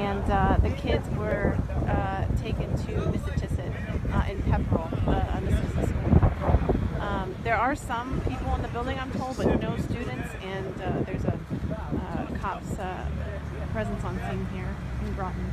And uh, the kids were uh, taken to Nissitissit uh, in Pepperell, uh, a school in Pepperell. Um, there are some people in the building, I'm told, but no students, and uh, there's a uh, cop's uh, presence on scene here in Groton.